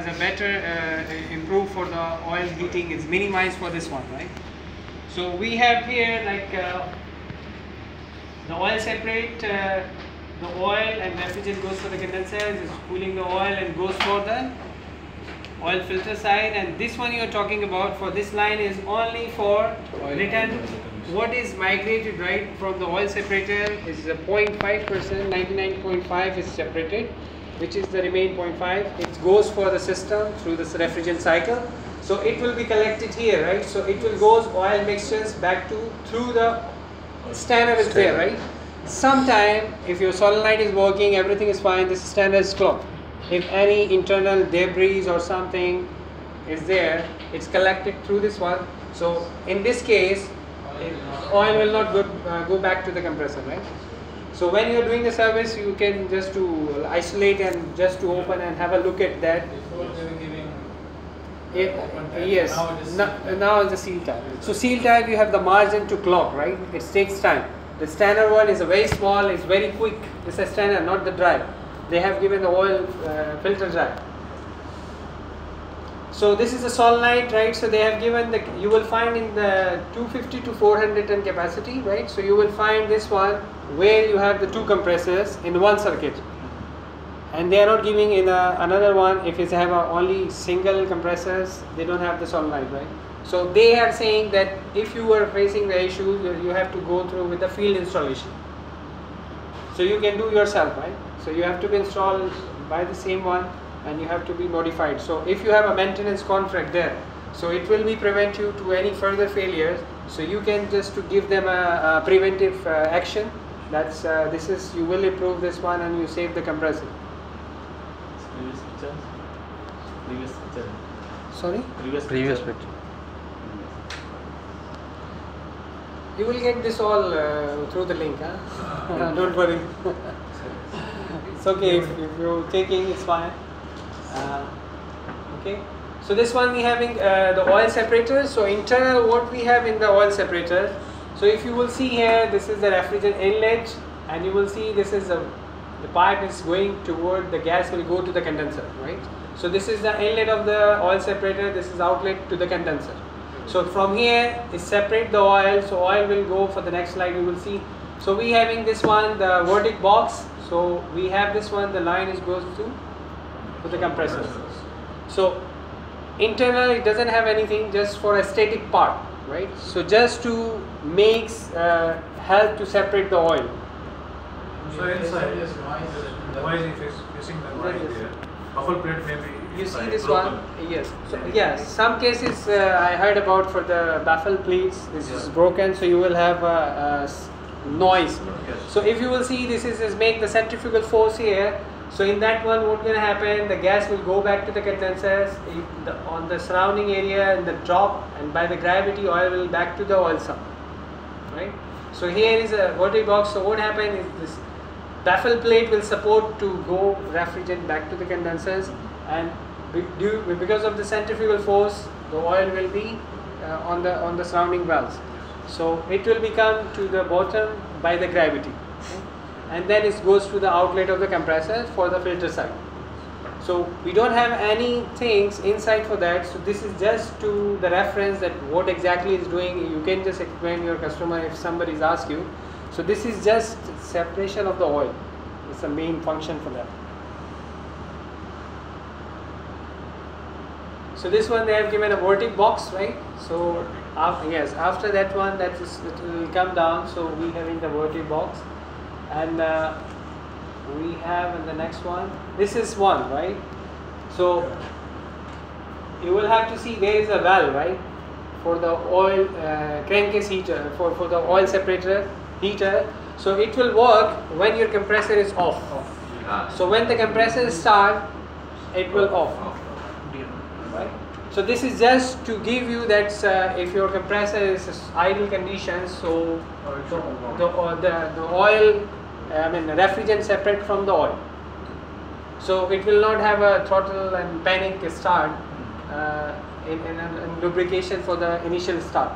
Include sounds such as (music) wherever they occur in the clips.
is a better uh, improved for the oil heating is minimized for this one, right? So we have here like uh, the oil separate, uh, the oil and refrigerant goes for the condensers, is cooling the oil and goes for the oil filter side. And this one you are talking about for this line is only for return. What is migrated right from the oil separator is a 0.5 percent 99.5 is separated which is the remain 0.5 it goes for the system through this refrigerant cycle. So it will be collected here right? So it will goes oil mixtures back to through the standard is there right? Sometime if your solenoid is working everything is fine this standard is clogged. If any internal debris or something is there it's collected through this one. So in this case oil will not go, uh, go back to the compressor right so when you are doing the service you can just to isolate and just to open and have a look at that. It, yes. now, now is the seal tag. so seal tag, you have the margin to clock, right? It takes time. The standard one is a very small it's very quick. This is standard not the dry they have given the oil uh, filter dry. So this is a solenoid, right? So they have given the, you will find in the 250 to 400 ton capacity, right? So you will find this one where you have the two compressors in one circuit. And they are not giving in a, another one, if it's have only single compressors, they don't have the solenoid, right? So they are saying that if you are facing the issue, you have to go through with the field installation. So you can do yourself, right? So you have to be installed by the same one and you have to be modified. So if you have a maintenance contract there, so it will be prevent you to any further failures. So you can just to give them a, a preventive uh, action. That's uh, this is you will improve this one and you save the compressor. Previous picture. Previous picture. Sorry. Previous Previous picture. picture. You will get this all uh, through the link. Huh? (laughs) Don't worry. (laughs) it's okay if, if you're taking it's fine. Uh, okay. So this one we having uh, the oil separator. So internal what we have in the oil separator. So if you will see here, this is the refrigerant inlet, and you will see this is a the pipe is going toward the gas will go to the condenser, right? So this is the inlet of the oil separator. This is outlet to the condenser. So from here is separate the oil. So oil will go for the next slide. You will see. So we having this one the vertic box. So we have this one. The line is goes to to the compressor. So internal it doesn't have anything just for a static part, right? So just to makes uh, help to separate the oil. So inside, yes, noise if it's facing the noise Yes. there, muffle plate may be. You see this broken. one? Yes. So yes, some cases uh, I heard about for the baffle plates. This is broken, so you will have a, a s- noise. Yes. So if you will see, this is, is make the centrifugal force here. So in that one, what gonna happen? The gas will go back to the condensers the, on the surrounding area and the drop, and by the gravity, oil will back to the oil sump, right? So here is a vertic box. So what happened is this baffle plate will support to go refrigerant back to the condensers and due, because of the centrifugal force the oil will be uh, on the on the surrounding valves so it will become to the bottom by the gravity? And then it goes to the outlet of the compressor for the filter side. So we don't have any things inside for that. So this is just to the reference that what exactly is doing. You can just explain your customer if somebody is ask you. So this is just separation of the oil. It's the main function for that. So this one they have given a vertic box right? So yes after that one that is it will come down. So we having the vertic box and uh, we have in the next one this is one right? So you will have to see there is a valve right? For the oil uh, crankcase heater for, for the oil separator heater. So it will work when your compressor is off. So when the compressor is start it will off. Right? So this is just to give you that uh, if your compressor is idle condition so the, the, the, the oil I mean refrigerant separate from the oil. So it will not have a throttle and panic start uh, in, in, in lubrication for the initial start.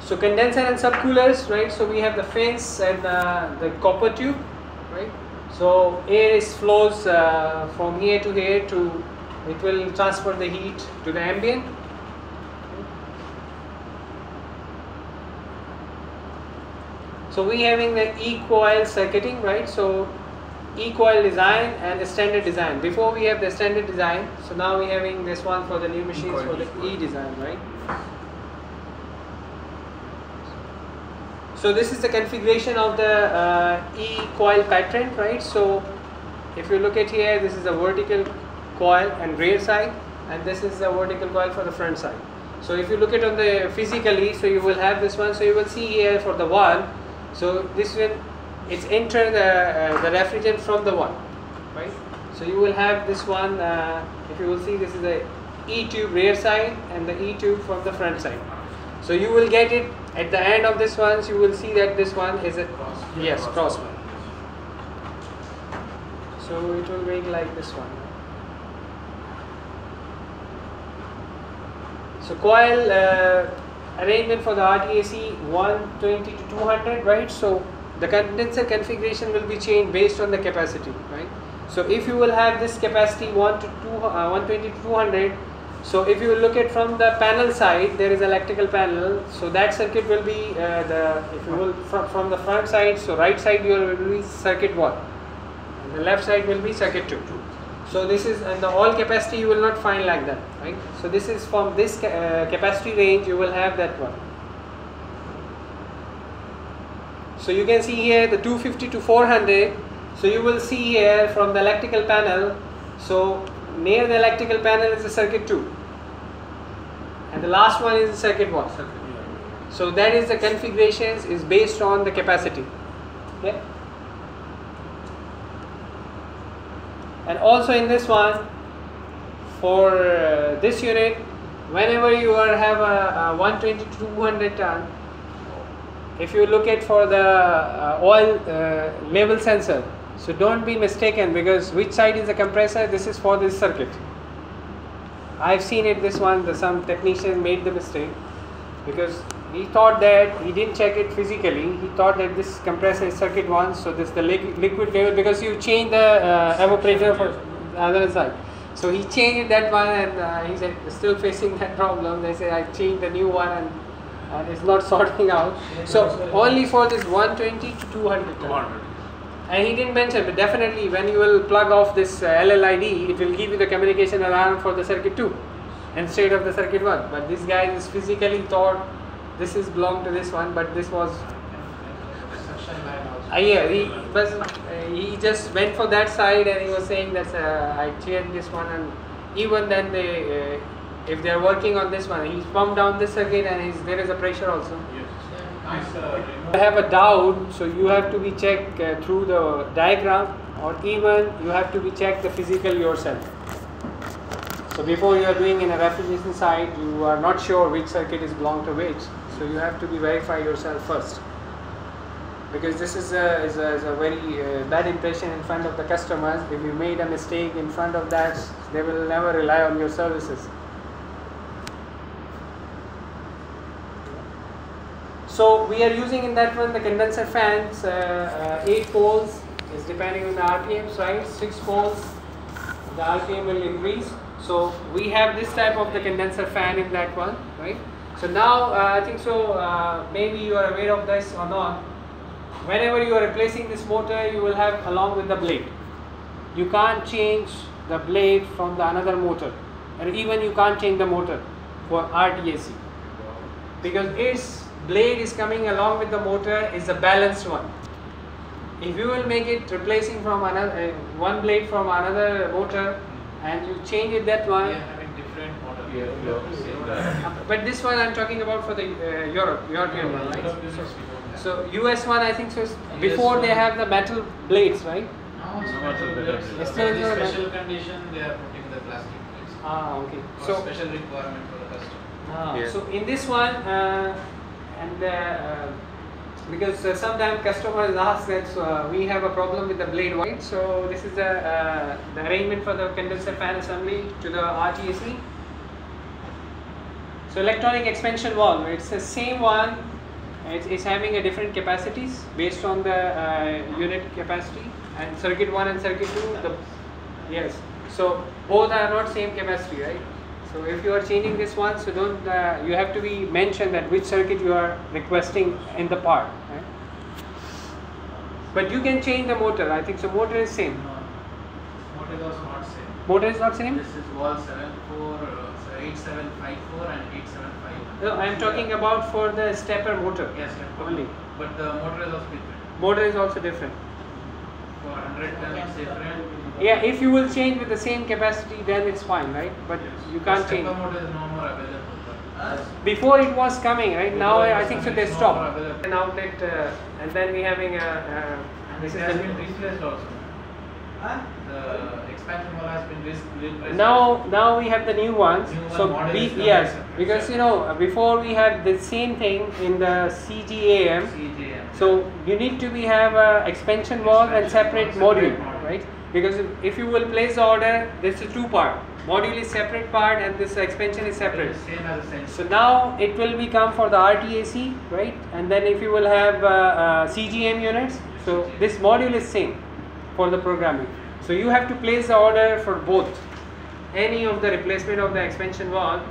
So condenser and subcoolers right? So we have the fins and uh, the copper tube right? So air is flows uh, from here to here to it will transfer the heat to the ambient. So we having the E-coil circuiting, right? So E-coil design and the standard design. Before we have the standard design, so now we having this one for the new machines for the E design, right? So this is the configuration of the uh, E-coil pattern, right? So if you look at here, this is a vertical coil and rear side, and this is a vertical coil for the front side. So if you look at on the physically, so you will have this one. So you will see here for the one. So this will it's enter the uh, the refrigerant from the one, right? So you will have this one. Uh, if you will see, this is the E tube rear side and the E tube from the front side. So you will get it at the end of this one. So you will see that this one is a yes cross one. So it will make like this one. So coil uh, arrangement for the RTAC 120 to 200, right? So the condenser configuration will be changed based on the capacity, right? So if you will have this capacity 1 to 2, uh, 120 to 200, so if you will look at from the panel side, there is electrical panel. So that circuit will be uh, the if you will from, from the front side. So right side you will be circuit one, and the left side will be circuit two. So this is and the all capacity you will not find like that, right? So this is from this ca uh, capacity range you will have that one. So you can see here the 250 to 400. So you will see here from the electrical panel. So near the electrical panel is the circuit 2 and the last one is the circuit 1. So that is the configurations is based on the capacity. Okay. And also in this one, for uh, this unit, whenever you are have a, a 120 to 200 ton, if you look at for the uh, oil uh, level sensor, so don't be mistaken because which side is the compressor, this is for this circuit. I've seen it this one, the, some technician made the mistake because he thought that he didn't check it physically. He thought that this compressor is circuit 1, so this the li liquid level because you change the uh, evaporator for the other side. So he changed that one and uh, he said still facing that problem. They say I changed the new one and, and it's not (laughs) sorting out. So only for this 120 to 200. 200. And he didn't mention, but definitely when you will plug off this uh, LLID, it will give you the communication alarm for the circuit 2 instead of the circuit 1. But this guy is physically thought this is belong to this one, but this was uh, yeah, he was uh, he just went for that side and he was saying that uh, I changed this one and even then they uh, if they are working on this one, he's pumped down this again and he's, there is a pressure also. yes. I have a doubt, so you have to be checked uh, through the diagram or even you have to be checked the physical yourself. So before you are doing in a refrigeration side, you are not sure which circuit is belong to which. So you have to be verify yourself first. Because this is a, is a, is a very uh, bad impression in front of the customers. If you made a mistake in front of that, they will never rely on your services. So we are using in that one the condenser fans, uh, uh, 8 poles is depending on the RPMs, right? 6 poles, the RPM will increase. So we have this type of the condenser fan in that one, right? So now uh, I think so uh, maybe you are aware of this or not. Whenever you are replacing this motor, you will have along with the blade. You can't change the blade from the another motor and even you can't change the motor for RTAC because its blade is coming along with the motor is a balanced one. If you will make it replacing from another uh, one blade from another motor and you change it that one, having different model. uh, but this one I'm talking about for the uh, Europe, European one, right? So US one I think so. is- Before they have the metal blades, right? No, it's Now it's a better. better. It's still But in not bad. special condition, they are putting the plastic plates. Ah, okay. For So special requirement for the customer. Ah, Yeah. So in this one, uh, and uh, uh, because uh, sometimes customers ask that uh, we have a problem with the blade white, so this is the, uh, the arrangement for the condenser fan assembly to the RTAC. So electronic expansion valve, it's the same one. It's, it's having a different capacities based on the uh, unit capacity. and circuit 1 and circuit 2 the yes so both are not same capacity right so if you are changing this one so don't uh, you have to be mentioned that which circuit you are requesting in the part right? but you can change the motor i think so motor is same No, Motor is also not same. motor is not same This is wall 74, uh, 8754 and 8751. no i am talking about for the stepper motor Yes, yes. only But the motor is also different. motor is also different For 100 ton it's different. Yeah if you will change with the same capacity then it's fine right but Yes. you can't The change stepper motor is no more available. Before it was coming right now Before it i think so they it's stopped an outlet uh, and then we having a uh, this it is has been replaced also. The expansion wall has been re- replaced. now now we have the new ones New so model we, is yes because you know uh, before we had the same thing in the cgam CJM. so you need to be have a expansion valve and Expansion separate valve, module separate module. right because if, if you will place the order this is two part module is separate part and this expansion is separate Same as a sensor. So now it will become for the RTAC, right? And then if you will have uh, uh, CGM units, so this module is same for the programming. So you have to place the order for both, any of the replacement of the expansion valve.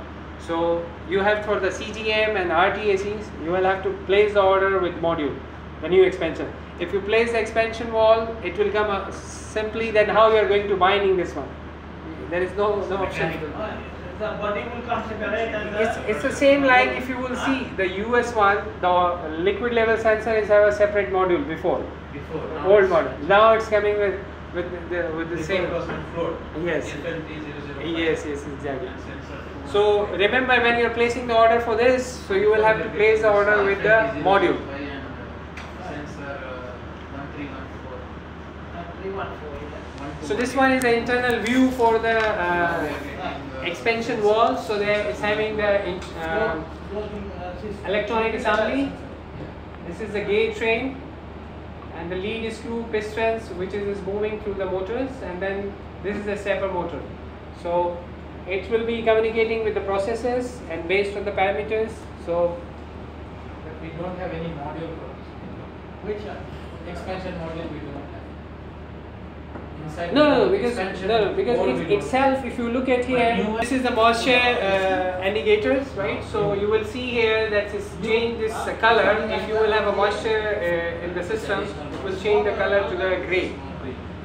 So you have for the CGM and RTACs, you will have to place the order with module, the new expansion. If you place the expansion wall, it will come uh, simply then how you are going to binding this one. There is no no option. Mechanical. The body will come separate and the. It's, it's the same like if you will see the US one, the liquid level sensor is have a separate module before, Before. old model. Now it's coming with with the with the same. it was on float. Yes. Yes, yes, exactly. And sensor two. So remember when you're placing the order for this, so you will have to place the order with the module. FLT005 and, uh, Sensor uh, 1314. Three one four. yeah. So this one is the internal view for the uh, expansion wall. So there it's having the uh, uh, electronic assembly. This is the gate train and the lead screw pistons which is, is moving through the motors and then this is the stepper motor. So it will be communicating with the processes and based on the parameters. So But we don't have any module for this. Which? Expansion module we have. Inside no, no, no, because no, because it, itself, if you look at here, this is the moisture uh, indicators, right? So you will see here that it's change this uh, color. If you will have a moisture uh, in the system, it will change the color to the gray.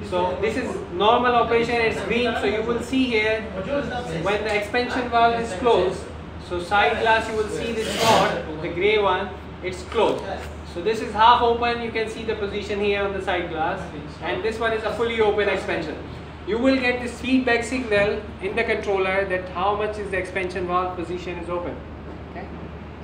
So this is normal operation, it's green. So you will see here when the expansion valve is closed. So side glass, you will see this rod, the gray one, it's closed. So this is half open. You can see the position here on the side glass, and this one is a fully open expansion. You will get this feedback signal in the controller that how much is the expansion valve position is open. Okay.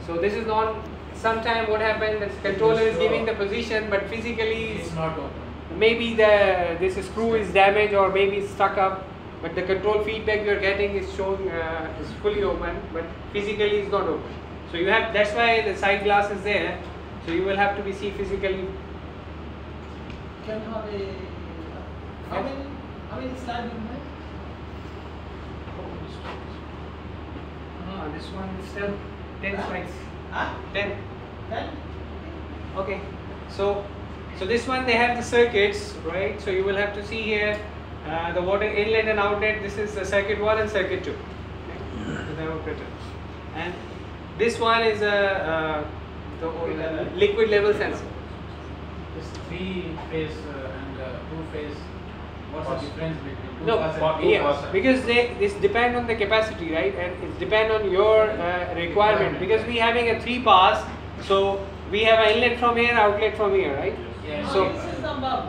So this is not. Sometime what happened? The controller is giving the position, but physically It's not open. maybe the this screw is damaged or maybe it's stuck up but the control feedback you're getting is showing uh, is fully open but physically it's not open so you have that's why the side glass is there so you will have to be see physically Can have a. How many? How many slabs you have? Ah, this one is still 10 slides Huh? 10 Ten? okay so so this one they have the circuits right so you will have to see here uh, the water inlet and outlet this is the circuit 1 and circuit 2 okay? So they have written. and this one is a uh, the liquid level sensor This three phase uh, and uh, two phase. What's the difference between two no bus and two yeah, bus? because they this depend on the capacity right and it's depend on your uh, requirement because we having a three pass so we have an inlet from here outlet from here right Yeah. No, so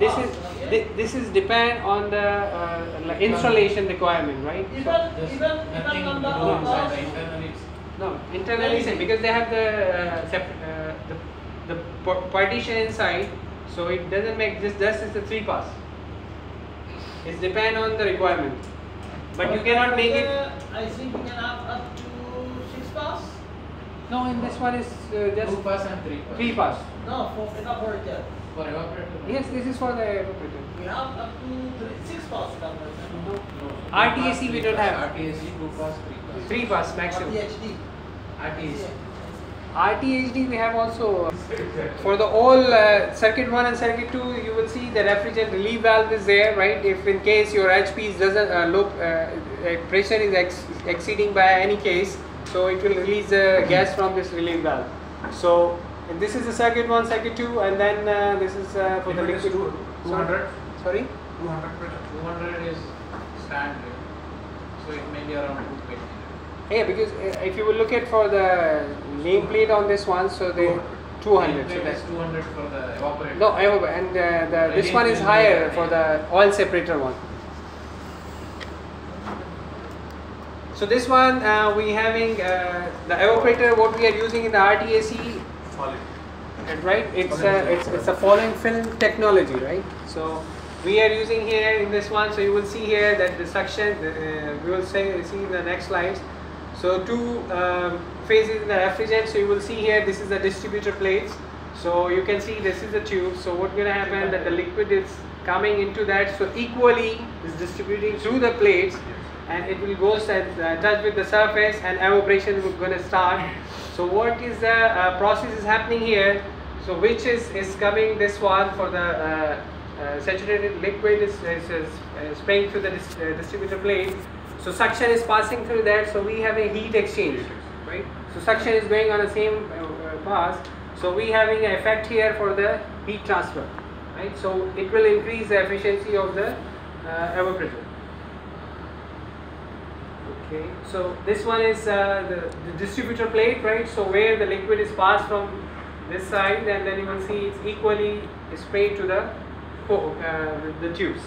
this is this is this is depend on the uh, installation requirement right so, Even, There's even, nothing even to number do of inside bus. the internal. It's no internally same because they have the uh, sep- uh, the, the par- partition inside so it doesn't make this this is the three pass it depend on the requirement but you cannot make it Uh, I think you can have up to six pass no in this one is uh, two pass and three bus. three pass No, for evaporator. For evaporator. yes this is for the evaporator We have up to three, six pass evaporator. No. No. RTAC we don't have. RTAC two pass three bus. three pass maximum PhD. RTAC. RTHD we have also for the all uh, circuit 1 and circuit 2 you will see the refrigerant relief valve is there right if in case your HP doesn't uh, low uh, uh, pressure is ex exceeding by any case so it will release the gas from this relief valve so and this is the circuit 1 circuit 2 and then uh, this is uh, for the Limit is liquid 200? sorry 200 pressure. 200 is standard. So it may be around 220. Yeah because uh, if you will look at for the nameplate on this one so they 200 so that's is 200 for the evaporator. No, and uh, the, this one is higher for the oil separator one. So this one uh, we having uh, the evaporator what we are using in the RTAC, Solid. uh, right? It's a it's, it's a falling film technology, right? So we are using here in this one. So you will see here that the suction. Uh, we will say see in the next slides. So two um, phases in the refrigerant. So you will see here this is the distributor plates. So you can see this is the tube. So what gonna happen that the liquid is coming into that. So equally is distributing through the plates and it will go and uh, touch with the surface and evaporation is going to start. So what is the uh, process is happening here? So which is is coming this one for the uh, uh, saturated liquid is, is, is uh, spraying through the dis- uh, distributor plate. So suction is passing through that. So we have a heat exchange, right? So suction is going on the same uh, uh, path. So we having an effect here for the heat transfer, right? So it will increase the efficiency of the uh, evaporator. Okay, so this one is uh, the, the distributor plate, right? So where the liquid is passed from this side, and then you will see it's equally sprayed to the uh, the, the tubes.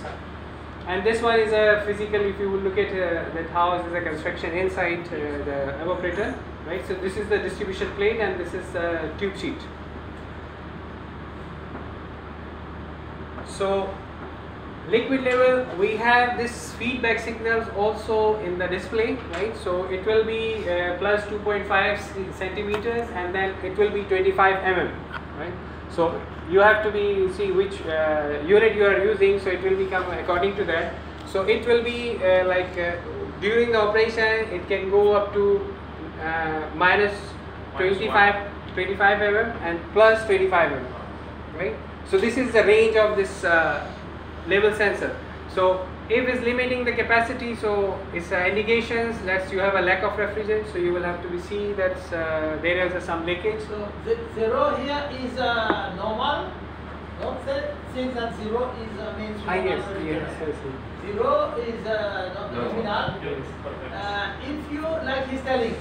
And this one is a physical. If you will look at uh, that house is a construction inside uh, the evaporator, right? So this is the distribution plate, and this is the tube sheet. So liquid level we have this feedback signals also in the display right so it will be uh, plus 2.5 centimeters and then it will be 25 mm right so you have to be see which uh, unit you are using so it will become according to that. So it will be uh, like uh, during the operation it can go up to uh, minus Minus 25 25 mm and plus 25 mm right? So this is the range of this uh, level sensor. So if it's limiting the capacity so it's uh, indications that you have a lack of refrigerant so you will have to be see that uh, there is uh, some leakage So the zero here is uh, normal. Don't say since that zero is uh, means ah, yes, normal yes, yes, yes. Zero is uh, not No. nominal. Yes, perfect. Uh, if you like he's telling,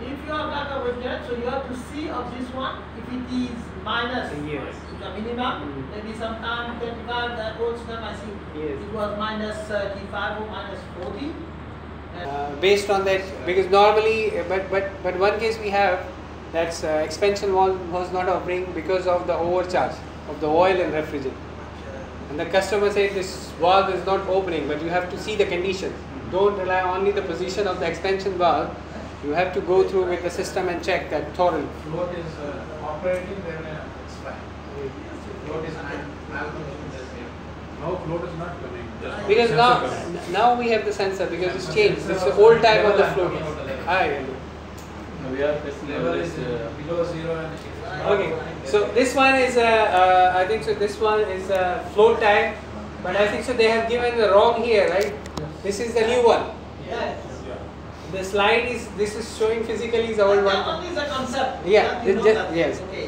if you have lack of refrigerant, so you have to see of this one if it is minus Yes. to the minimum. Mm. Maybe sometime technical that old time I see Yes. it was minus 35 or minus 40. Uh, based on that because normally uh, but but but one case we have that's uh, expansion valve was not operating because of the overcharge of the oil and refrigerant and the customer said this valve is not opening but you have to see the condition don't rely only the position of the expansion valve you have to go through with the system and check that thoroughly Float is uh, operating, then uh, it's fine. Float is mal- malfunctioning, that's it. Now float is not coming. Just because now coming. now we have the sensor because it's changed it's the old type of the I'm flow talking about the level. I we are testing Level level is is uh, below zero and Okay, so this one is uh, uh, I think so. This one is uh, float tank, but I think so. They have given the wrong here, right? This is the new one. Yes. The slide is this is showing physically is the But old that one. only is a concept. Yeah, That you it know just- yes. Okay.